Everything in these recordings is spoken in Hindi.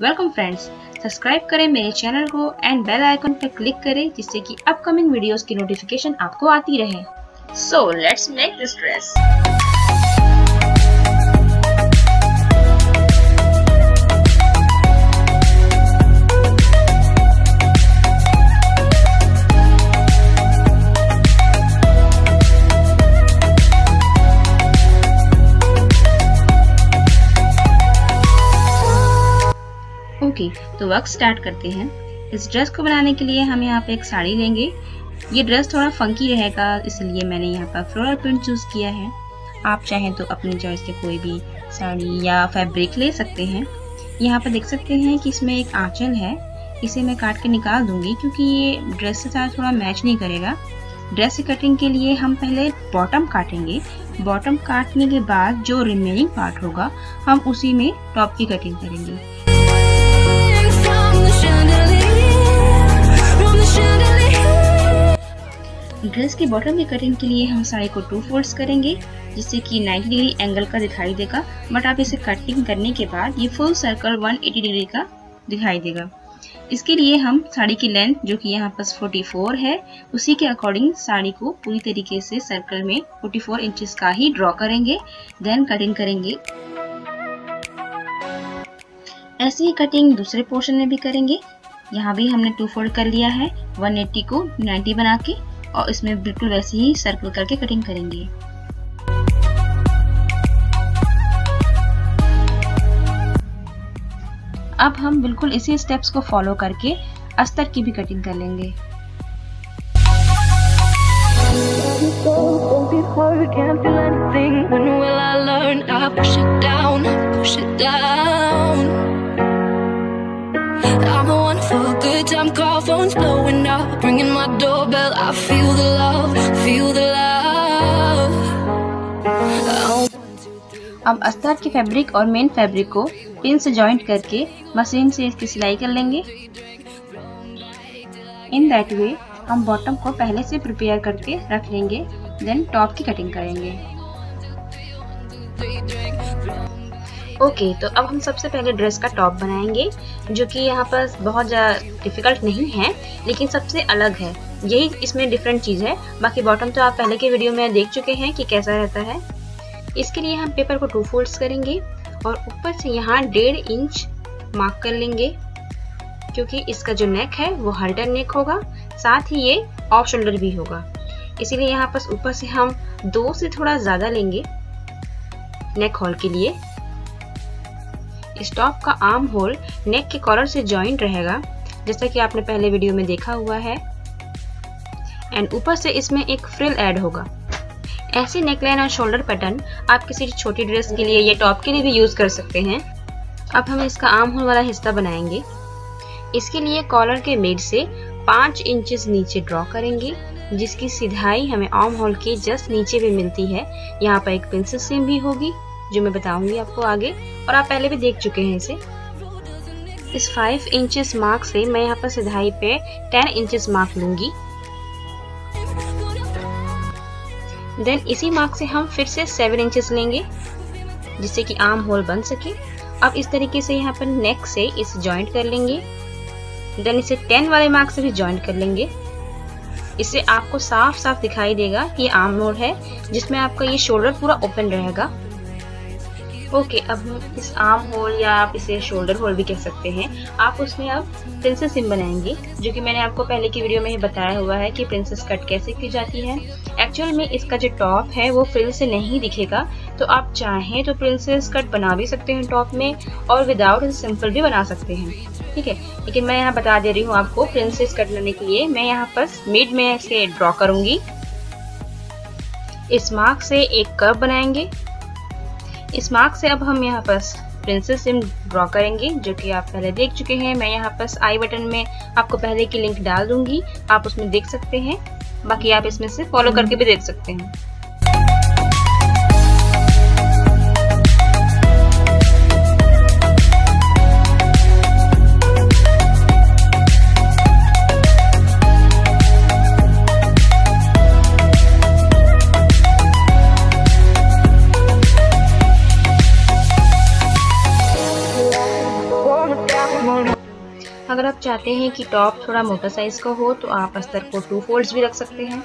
वेलकम फ्रेंड्स सब्सक्राइब करें मेरे चैनल को एंड बेल आइकन पर क्लिक करें जिससे कि अपकमिंग वीडियोस की नोटिफिकेशन आपको आती रहे। So let's make this dress okay तो वर्क स्टार्ट करते हैं। इस ड्रेस को बनाने के लिए हम यहाँ पे एक साड़ी लेंगे। ये ड्रेस थोड़ा फंकी रहेगा, इसलिए मैंने यहाँ पर फ्लोरल प्रिंट चूज़ किया है। आप चाहें तो अपनी चॉइस के कोई भी साड़ी या फैब्रिक ले सकते हैं। यहाँ पर देख सकते हैं कि इसमें एक आंचल है। इसे मैं काट के निकाल दूँगी, क्योंकि ये ड्रेस से साथ थोड़ा मैच नहीं करेगा। ड्रेस की कटिंग के लिए हम पहले बॉटम काटेंगे। बॉटम काटने के बाद जो रिमेनिंग पार्ट होगा, हम उसी में टॉप की कटिंग करेंगे। ड्रेस के बॉटम की कटिंग के लिए हम साड़ी को टू फोल्ड्स करेंगे, जिससे कि 90 डिग्री एंगल का दिखाई देगा बट आप इसे कटिंग करने के बाद ये फुल सर्कल 180 डिग्री का दिखाई देगा। इसके लिए हम साड़ी की लेंथ जो कि यहाँ पर 44 है, उसी के अकॉर्डिंग साड़ी को पूरी तरीके से सर्कल में 44 इंचेस का ही ड्रॉ करेंगे देन कटिंग करेंगे। ऐसे ही कटिंग दूसरे पोर्शन में भी करेंगे यहाँ भी हमने टू फोल्ड कर लिया है 180 को 90 बना के और इसमें बिल्कुल वैसे ही सर्कल करके कटिंग करेंगे अब हम बिल्कुल इसी स्टेप्स को फॉलो करके अस्तर की भी कटिंग कर लेंगे. When will I learn? I push it down, push it down. I'm one for a good time call, phone's blowing up, ringing my doorbell. I feel the love, feel the love. अब अस्तर के फैब्रिक और मेन फैब्रिक को पिन से जॉइंट करके मशीन से इसकी सिलाई कर लेंगे इन दैट वे हम बॉटम को पहले से प्रिपेयर करके रख लेंगे देन टॉप की कटिंग करेंगे ओके तो अब हम सबसे पहले ड्रेस का टॉप बनाएँगे, जो कि यहाँ पर बहुत ज़्यादा डिफ़िकल्ट नहीं है, लेकिन सबसे अलग है। यही इसमें डिफरेंट चीज़ है। बाकी बॉटम तो आप पहले के वीडियो में देख चुके हैं कि कैसा रहता है। इसके लिए हम पेपर को टू फोल्ड्स करेंगे और ऊपर से यहाँ डेढ़ इंच मार्क कर लेंगे, क्योंकि इसका जो नेक है, वो हल्टर नेक होगा। साथ ही ये ऑफ़ शोल्डर भी होगा। इसीलिए यहाँ पर ऊपर से हम दो से थोड़ा ज़्यादा लेंगे नेक हॉल के लिए। इस टॉप का आर्म होल नेक के कॉलर से ज्वाइंट रहेगा, जैसा कि आपने पहले वीडियो में देखा हुआ है। एंड ऊपर से इसमें एक फ्रिल ऐड होगा। ऐसे नेकलाइन और शोल्डर पैटर्न आप किसी छोटी ड्रेस के लिए या टॉप के लिए भी यूज़ कर सकते हैं। अब हम इसका आर्म होल वाला हिस्सा बनाएँगे। इसके लिए कॉलर के मेड से पाँच इंचेस नीचे ड्रॉ करेंगे, जिसकी सिधाई हमें आर्म होल के जस्ट नीचे भी मिलती है। यहाँ पर एक पेंसिल सेम भी होगी। जो मैं बताऊँगी आपको आगे, और आप पहले भी देख चुके हैं इसे। इस 5 इंचेस मार्क से मैं यहाँ पर सिधाई पे 10 इंचेस मार्क लूँगी। देन इसी मार्क से हम फिर से 7 इंचेस लेंगे, जिससे कि आर्म होल बन सके। अब इस तरीके से यहाँ पर नेक से इसे जॉइंट कर लेंगे। देन इसे 10 वाले मार्क से भी जॉइंट कर लेंगे। इससे आपको साफ़ साफ़ दिखाई देगा कि आर्म मोड है, जिसमें आपका ये शोल्डर पूरा ओपन रहेगा। ओके, अब हम इस आर्म होल या आप इसे शोल्डर होल भी कह सकते हैं। आप उसमें अब प्रिंसेस सिम बनाएँगे, जो कि मैंने आपको पहले की वीडियो में ही बताया हुआ है कि प्रिंसेस कट कैसे की जाती है। एक्चुअल में इसका जो टॉप है, वो फ्रिल से नहीं दिखेगा तो आप चाहें तो प्रिंसेस कट बना भी सकते हैं टॉप में और विदाउट सिंपल भी बना सकते हैं। ठीक है? लेकिन मैं यहाँ बता दे रही हूँ आपको प्रिंसेस कट लेने के लिए। मैं यहाँ पर मिड में इसे ड्रॉ करूँगी। इस मार्क से एक कर्व बनाएँगे। इस मार्क से अब हम यहाँ पर प्रिंसेस सिम ड्रॉ करेंगे जो कि आप पहले देख चुके हैं। मैं यहाँ पर आई बटन में आपको पहले की लिंक डाल दूँगी। आप उसमें देख सकते हैं। बाकी आप इसमें से फॉलो करके भी देख सकते हैं। चाहते हैं कि टॉप थोड़ा मोटा साइज़ का हो तो आप अस्तर को टू फोल्ड्स भी रख सकते हैं।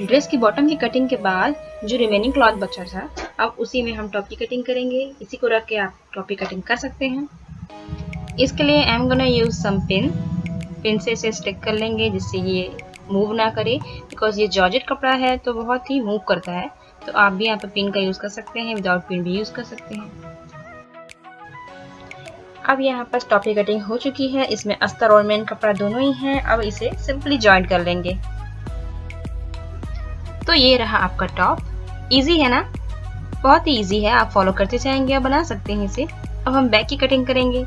ड्रेस की बॉटम की कटिंग के बाद जो रिमेनिंग क्लॉथ बचा था अब उसी में हम टॉप कटिंग करेंगे। इसी को रख के आप टॉप कटिंग कर सकते हैं। इसके लिए I am gonna use some pin pin से इसे स्टिक कर लेंगे जिससे ये मूव ना करे। बिकॉज़ ये जॉर्जेट कपड़ा है तो बहुत ही मूव करता है। तो आप भी यहाँ पर पिन का यूज़ कर सकते हैं विदाउट पिन भी यूज़ कर सकते हैं। अब यहाँ पर टॉप कटिंग हो चुकी है। इसमें अस्तर और मेन कपड़ा दोनों ही हैं। अब इसे सिंपली ज्वाइंट कर लेंगे। तो ये रहा आपका टॉप इजी है ना? बहुत ही ईजी है आप फॉलो करते जाएँगे और बना सकते हैं इसे। अब हम बैक की कटिंग करेंगे।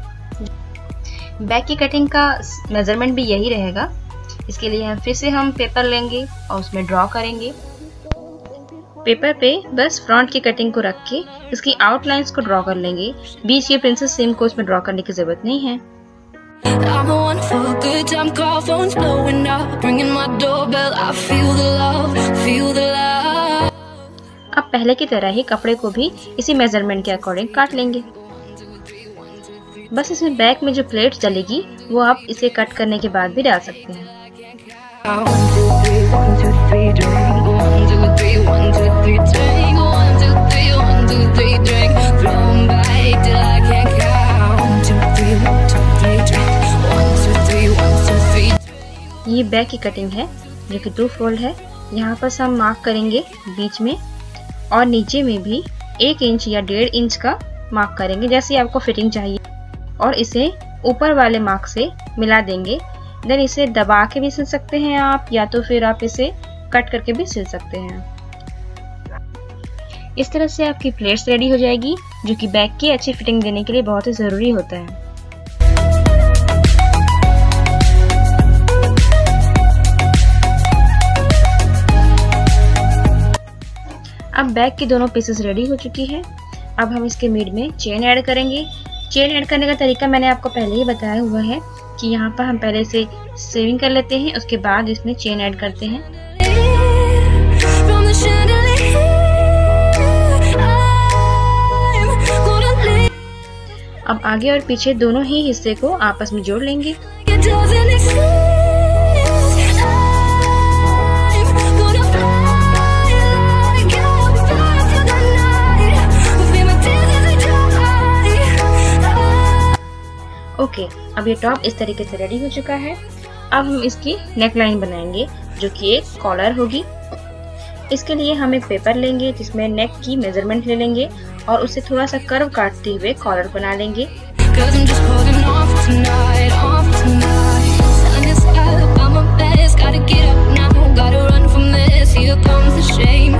बैक की कटिंग का मेज़रमेंट भी यही रहेगा। इसके लिए हम फिर से हम पेपर लेंगे और उसमें ड्रॉ करेंगे। पेपर पे बस फ्रंट की कटिंग को रख के इसकी आउटलाइंस को ड्रॉ कर लेंगे। बीच के प्रिंसेस सेम को इसमें ड्रॉ करने की ज़रूरत नहीं है। I'm the one for a good time, call phones blowing up, ringing my doorbell. I feel the love, feel the love. अब पहले की तरह ही कपड़े को भी इसी मेज़रमेंट के अकॉर्डिंग काट लेंगे। बस इसमें बैक में जो प्लेट चलेगी वो आप इसे कट करने के बाद भी डाल सकते हैं। ये बैक की कटिंग है, जो कि टू फोल्ड है। यहाँ पर हम मार्क करेंगे, बीच में। और नीचे में भी एक इंच या डेढ़ इंच का मार्क करेंगे, जैसे आपको फिटिंग चाहिए। और इसे ऊपर वाले मार्क से मिला देंगे। देन इसे दबा के भी सिल सकते हैं आप, या तो फिर आप इसे कट करके भी सिल सकते हैं। इस तरह से आपकी प्लेट्स रेडी हो जाएगी, जो कि बैग की अच्छी फिटिंग देने के लिए बहुत ही ज़रूरी होता है। अब बैग की दोनों पीसेस रेडी हो चुकी है। अब हम इसके मिड में चेन ऐड करेंगे। चेन ऐड करने का तरीका मैंने आपको पहले ही बताया हुआ है कि यहाँ पर हम पहले से सेविंग कर लेते हैं, उसके बाद इसमें चेन ऐड करते हैं। अब आगे और पीछे दोनों ही हिस्से को आपस में जोड़ लेंगे। ओके अब ये टॉप इस तरीके से रेडी हो चुका है। अब हम इसकी नेक लाइन बनाएँगे जो कि एक कॉलर होगी। इसके लिए हम एक पेपर लेंगे जिसमें नेक की मेज़रमेंट ले लेंगे और उसे थोड़ा सा कर्व काटते हुए कॉलर बना लेंगे। Here comes the shame,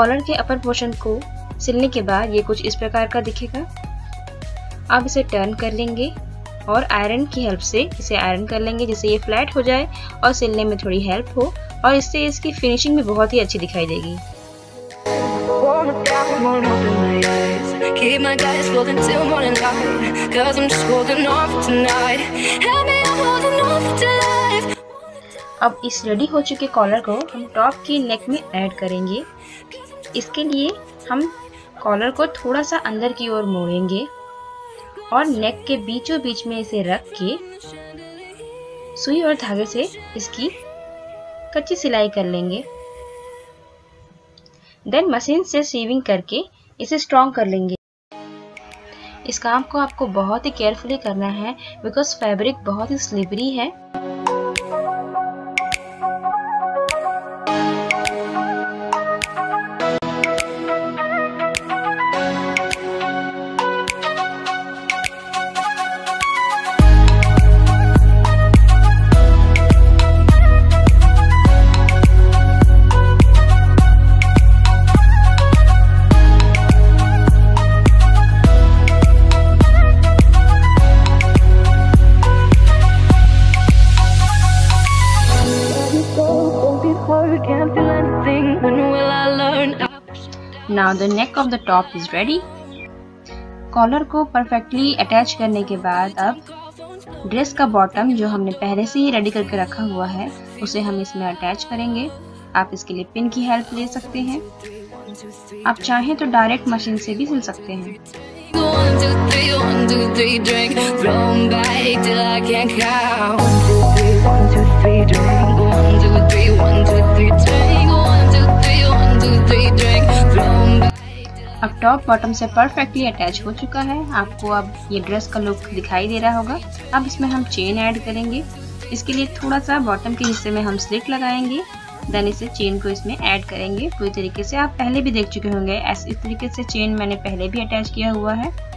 collar के अपर पोर्शन को सिलने के बाद ये कुछ इस प्रकार का दिखेगा। अब इसे टर्न कर लेंगे और आयरन की हेल्प से इसे आयरन कर लेंगे जिससे ये फ्लैट हो जाए और सिलने में थोड़ी हेल्प हो और इससे इसकी फिनिशिंग भी बहुत ही अच्छी दिखाई देगी। Keep my guys holding till morning light Cause I'm just holding on for tonight. Help me, I'm holding on for tonight. अब इस रेडी हो चुके कॉलर को हम टॉप की नेक में ऐड करेंगे। इसके लिए हम कॉलर को थोड़ा सा अंदर की ओर मोड़ेंगे और नेक के बीचों बीच में इसे रख के सुई और धागे से इसकी कच्ची सिलाई कर लेंगे। देन मशीन से सीविंग करके इसे स्ट्रॉन्ग कर लेंगे। इस काम को आपको बहुत ही केयरफुली करना है बिकॉज़ फैब्रिक बहुत ही स्लिपरी है। The neck of the top is ready. Collar को परफेक्टली अटैच करने के बाद अब ड्रेस का बॉटम जो हमने पहले से ही रेडी करके रखा हुआ है, उसे हम इसमें अटैच करेंगे। आप इसके लिए पिन की हेल्प ले सकते हैं। आप चाहें तो डायरेक्ट मशीन से भी सिल सकते हैं। अब टॉप बॉटम से परफेक्टली अटैच हो चुका है। आपको अब ये ड्रेस का लुक दिखाई दे रहा होगा। अब इसमें हम चेन ऐड करेंगे। इसके लिए थोड़ा सा बॉटम के हिस्से में हम स्लिट लगाएँगे। देन इसे चेन को इसमें ऐड करेंगे। पूरी तरीके से आप पहले भी देख चुके होंगे। ऐसे इस तरीके से चेन मैंने पहले भी अटैच किया हुआ है।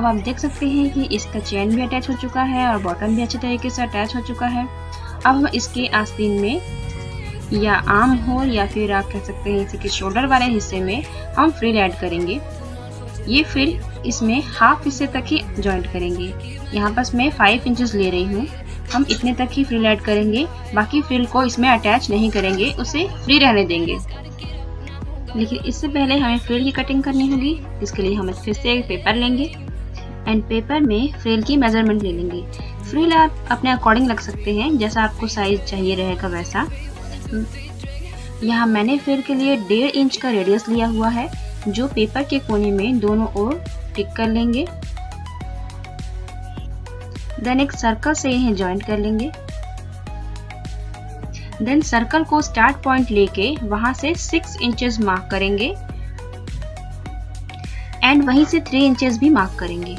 अब आप देख सकते हैं कि इसका चेन भी अटैच हो चुका है और बॉटम भी अच्छे तरीके से अटैच हो चुका है। अब हम इसके आस्तीन में या आर्म होल या फिर आप कह सकते हैं इसी के शोल्डर वाले हिस्से में हम फ्रिल ऐड करेंगे। ये फ्रिल इसमें हाफ़ हिस्से तक ही ज्वाइंट करेंगे। यहाँ पर मैं फाइव इंचेस ले रही हूँ। हम इतने तक ही फ्रिल ऐड करेंगे। बाकी फ्रिल को इसमें अटैच नहीं करेंगे, उसे फ्री रहने देंगे। लेकिन इससे पहले हमें फ्रिल की कटिंग करनी होगी। इसके लिए हम फिर से पेपर लेंगे। एंड पेपर में फ्रिल की मेज़रमेंट ले लेंगे। फ्रिल आप अपने अकॉर्डिंग लग सकते हैं, जैसा आपको साइज़ चाहिए रहेगा वैसा। यहाँ मैंने फ्रिल के लिए डेढ़ इंच का रेडियस लिया हुआ है, जो पेपर के कोने में दोनों ओर टिक कर लेंगे। देन एक सर्कल से इन्हें ज्वाइंट कर लेंगे। देन सर्कल को स्टार्ट पॉइंट लेके वहाँ से सिक्स इंचेस मार्क करेंगे। एंड वहीं से थ्री इंचेस भी मार्क करेंगे।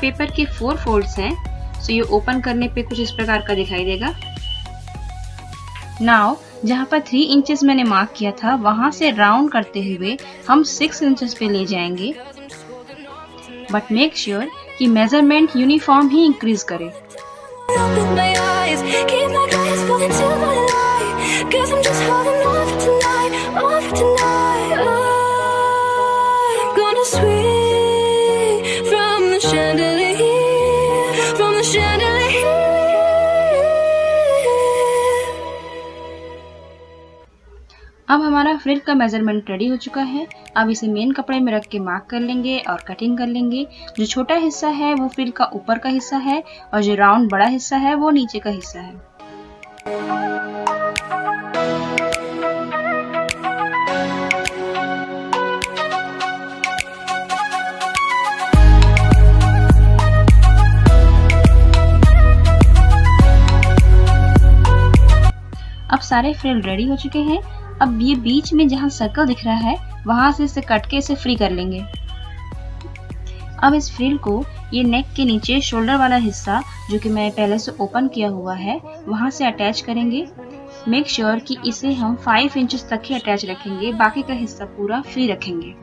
पेपर के फोर फोल्ड्स हैं सो ये ओपन करने पे कुछ इस प्रकार का दिखाई देगा। नाउ जहाँ पर थ्री इंचेस मैंने मार्क किया था, वहाँ से राउंड करते हुए हम सिक्स इंचेस पे ले जाएँगे। बट मेक श्योर कि मेज़रमेंट यूनिफॉर्म ही इंक्रीज करे। फ्रिल का मेज़रमेंट रेडी हो चुका है। अब इसे मेन कपड़े में रख के मार्क कर लेंगे और कटिंग कर लेंगे। जो छोटा हिस्सा है, वो फ्रिल का ऊपर का हिस्सा है और जो राउंड बड़ा हिस्सा है, वो नीचे का हिस्सा है। अब सारे फ्रिल रेडी हो चुके हैं। अब ये बीच में जहाँ सर्कल दिख रहा है, वहाँ से इसे कट के इसे फ्री कर लेंगे। अब इस फ्रिल को ये नेक के नीचे शोल्डर वाला हिस्सा, जो कि मैं पहले से ओपन किया हुआ है, वहाँ से अटैच करेंगे। मेक श्योर sure कि इसे हम 5 इंचेस तक ही अटैच रखेंगे, बाकी का हिस्सा पूरा फ्री रखेंगे।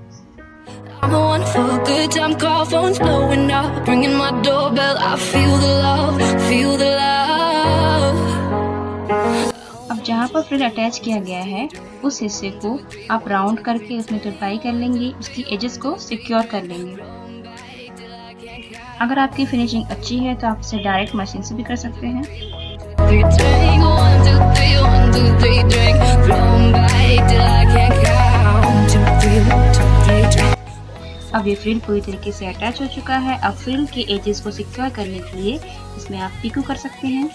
I'm the one for good time. जहाँ पर फ्रिल अटैच किया गया है उस हिस्से को आप राउंड करके उसमें तुरपाई कर लेंगे उसकी एजेस को सिक्योर कर लेंगे। अगर आपकी फिनिशिंग अच्छी है तो आप इसे डायरेक्ट मशीन से भी कर सकते हैं। अब ये फ्रिल पूरी तरीके से अटैच हो चुका है। अब फ्रिल के एजेस को सिक्योर करने के लिए इसमें आप पिकू कर सकते हैं।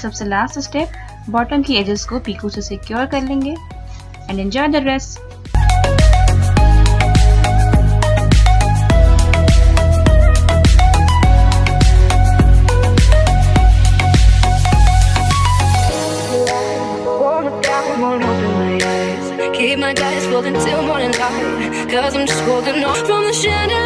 सबसे लास्ट स्टेप बॉटम की एजेस को पीकू से सिक्योर कर लेंगे and enjoy the dress Keep my guys till morning light Cause I'm just holding on from the shadow